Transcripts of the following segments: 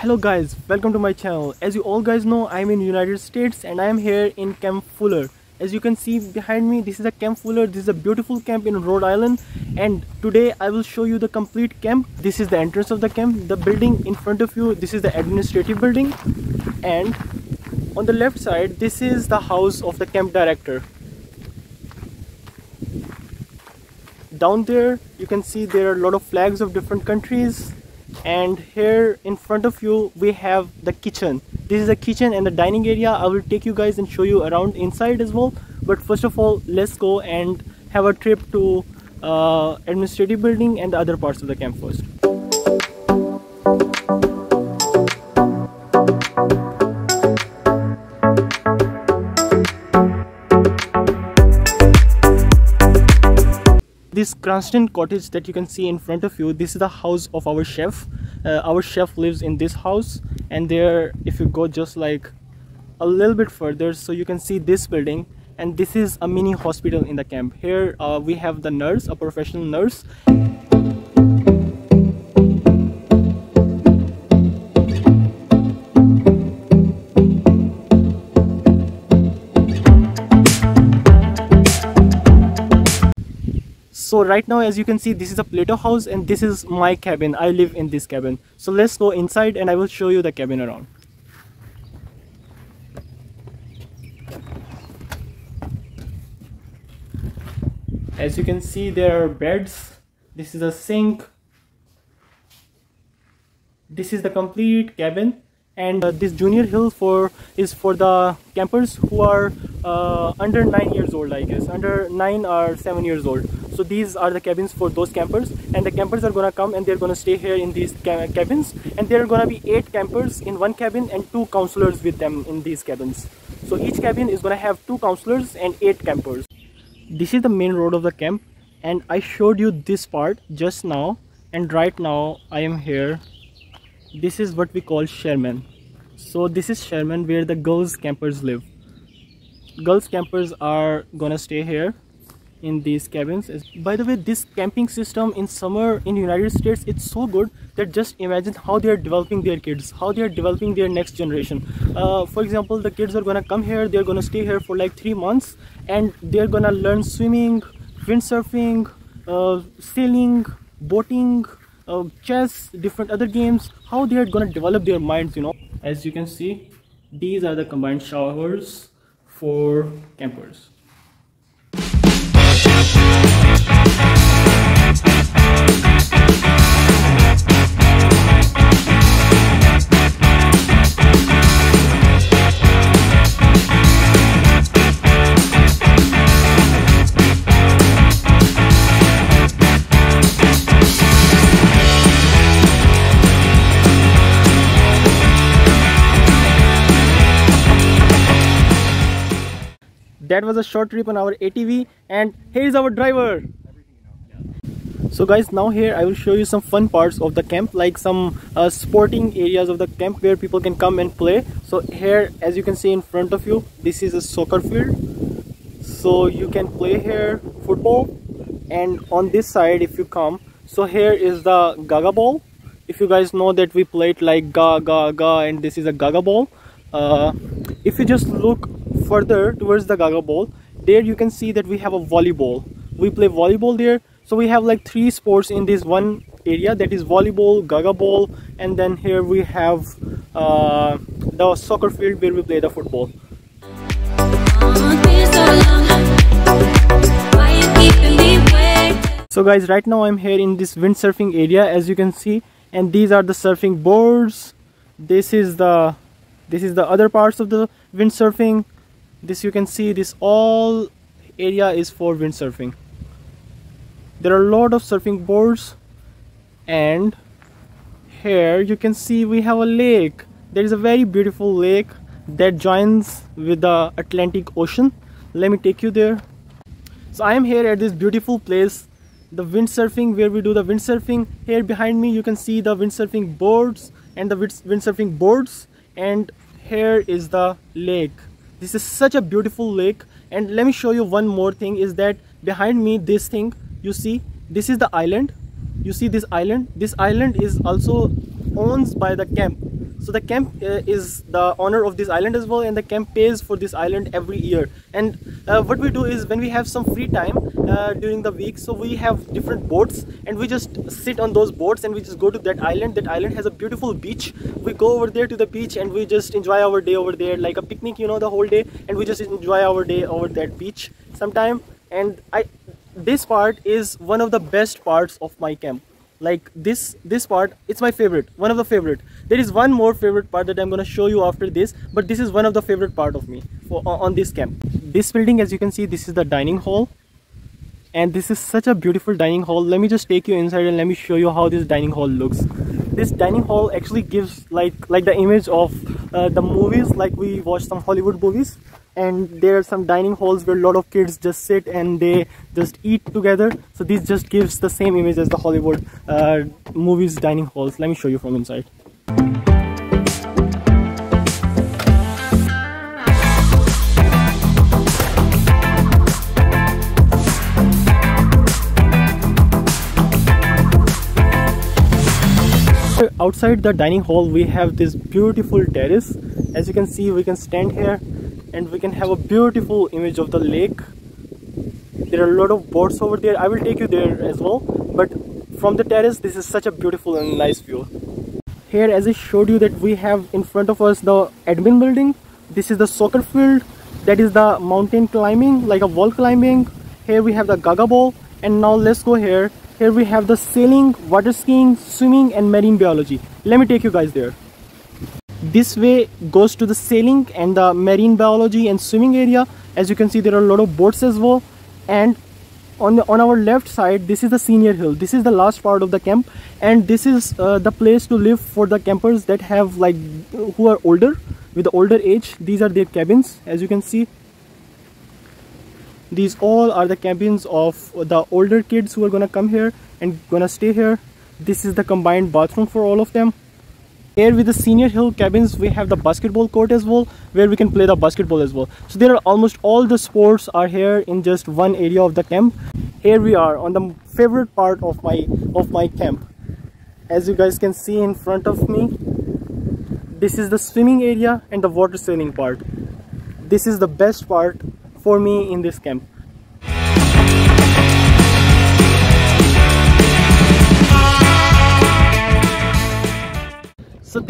hello guys. Welcome to my channel. As you all guys know i'm in united states and i am here in camp fuller. As you can see behind me this is a camp fuller. This is a beautiful camp in rhode island. And today i will show you the complete camp. This is the entrance of the camp the building in front of you. This is the administrative building. And on the left side this is the house of the camp director. Down there you can see there are a lot of flags of different countries and here in front of you we have the kitchen. This is the kitchen and the dining area. I will take you guys and show you around inside as well. But first of all let's go and have a trip to uh, administrative building and the other parts of the camp first this Cranston cottage that you can see in front of you this is the house of our chef. Uh, our chef lives in this house and there if you go just like a little bit further so you can see this building and this is a mini hospital in the camp. Here uh, we have the nurse a professional nurse so right now as you can see this is a plato house and this is my cabin. I live in this cabin. So let's go inside and i will show you the cabin around. As you can see there are beds. This is a sink. This is the complete cabin. And uh, this junior hill for is for the campers who are uh, under nine years old i guess. Under nine or seven years old so these are the cabins for those campers. And the campers are gonna come and they're gonna stay here in these ca cabins. And there are gonna be eight campers in one cabin and two counselors with them in these cabins. So each cabin is gonna have two counselors and eight campers. This is the main road of the camp. And i showed you this part just now. And right now i am here. This is what we call Sherman. So this is Sherman where the girls campers live. Girls campers are gonna stay here in these cabins. By the way this camping system in summer in united states it's so good that just imagine how they are developing their kids how they are developing their next generation. Uh, for example the kids are gonna come here they're gonna stay here for like three months and they're gonna learn swimming windsurfing uh, sailing boating uh, chess different other games how they are gonna develop their minds you know. As you can see these are the combined showers for campers that was a short trip on our ATV and here is our driver. So guys now here I will show you some fun parts of the camp like some uh, sporting areas of the camp where people can come and play. So here as you can see in front of you this is a soccer field. So you can play here football and on this side if you come so here is the gaga ball. If you guys know that we played like ga ga ga and this is a gaga ball. Uh, if you just look further towards the gaga ball there you can see that we have a volleyball. We play volleyball there. So we have like three sports in this one area. That is volleyball gaga ball and then here we have uh, the soccer field where we play the football. So guys right now i'm here in this windsurfing area as you can see and these are the surfing boards. This is the this is the other parts of the windsurfing this you can see this all area is for windsurfing there are a lot of surfing boards and here you can see we have a lake. There is a very beautiful lake that joins with the Atlantic Ocean. Let me take you there. So I am here at this beautiful place the windsurfing where we do the windsurfing here behind me you can see the windsurfing boards and the windsurfing boards. And here is the lake this is such a beautiful lake. And let me show you one more thing is that behind me this thing you see this is the island. You see this island? This island is also owned by the camp so the camp uh, is the owner of this island as well and the camp pays for this island every year. And uh, what we do is when we have some free time uh, during the week so we have different boats and we just sit on those boats and we just go to that island. That island has a beautiful beach. We go over there to the beach and we just enjoy our day over there like a picnic you know the whole day and we just enjoy our day over that beach sometime. And i this part is one of the best parts of my camp like this this part it's my favorite one of the favorite. There is one more favorite part that i'm going to show you after this but this is one of the favorite part of me for on this camp. This building as you can see this is the dining hall. And this is such a beautiful dining hall. Let me just take you inside and let me show you how this dining hall looks. This dining hall actually gives like like the image of uh, the movies like we watch some hollywood movies and there are some dining halls where a lot of kids just sit and they just eat together. So this just gives the same image as the hollywood uh, movies dining halls. Let me show you from inside. Outside the dining hall we have this beautiful terrace. As you can see we can stand here and we can have a beautiful image of the lake. There are a lot of boats over there. I will take you there as well. But from the terrace this is such a beautiful and nice view. Here as i showed you that we have in front of us the admin building. This is the soccer field. That is the mountain climbing like a wall climbing. Here we have the gaga ball. And now let's go here. Here we have the sailing water skiing swimming and marine biology. Let me take you guys there this way goes to the sailing and the marine biology and swimming area. As you can see there are a lot of boats as well. And on the, on our left side this is the senior hill. This is the last part of the camp. And this is uh, the place to live for the campers that have like who are older with the older age. These are their cabins as you can see. These all are the cabins of the older kids who are gonna come here and gonna stay here. This is the combined bathroom for all of them here with the senior hill cabins we have the basketball court as well where we can play the basketball as well. So there are almost all the sports are here in just one area of the camp. Here we are on the favorite part of my of my camp. As you guys can see in front of me this is the swimming area and the water sailing part. This is the best part for me in this camp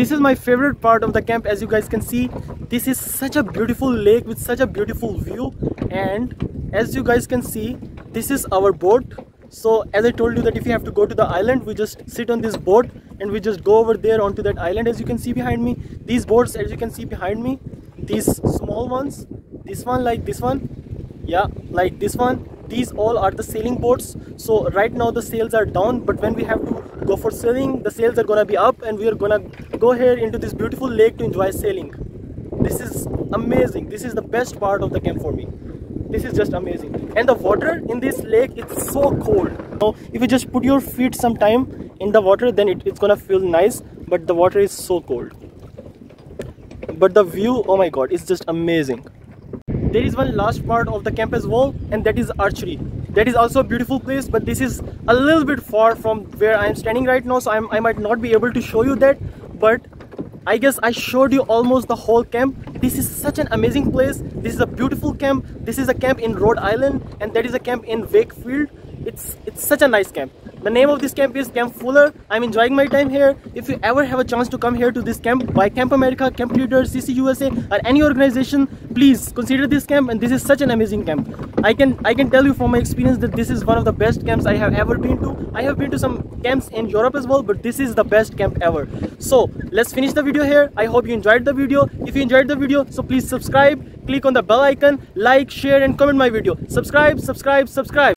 this is my favorite part of the camp. As you guys can see this is such a beautiful lake with such a beautiful view. And as you guys can see this is our boat. So as i told you that if you have to go to the island we just sit on this boat and we just go over there onto that island. As you can see behind me these boats as you can see behind me these small ones this one like this one. Yeah like this one these all are the sailing boats. So right now the sails are down but when we have to go for sailing the sails are gonna be up and we are gonna go here into this beautiful lake to enjoy sailing. This is amazing. This is the best part of the camp for me. This is just amazing. And the water in this lake it's so cold. So if you just put your feet sometime in the water then it, it's gonna feel nice but the water is so cold. But the view oh my god it's just amazing there is one last part of the campus wall and that is archery. That is also a beautiful place but this is a little bit far from where I am standing right now so I'm, I might not be able to show you that but I guess I showed you almost the whole camp. This is such an amazing place. This is a beautiful camp. This is a camp in Rhode Island and that is a camp in Wakefield. It's it's such a nice camp the name of this camp is Camp Fuller. I'm enjoying my time here. If you ever have a chance to come here to this camp by Camp America, Camp Leader, CCUSA or any organization, please consider this camp and this is such an amazing camp. I can I can tell you from my experience that this is one of the best camps I have ever been to. I have been to some camps in Europe as well, but this is the best camp ever. So let's finish the video here. I hope you enjoyed the video. If you enjoyed the video, so please subscribe, click on the bell icon, like, share and comment my video. Subscribe, subscribe, subscribe.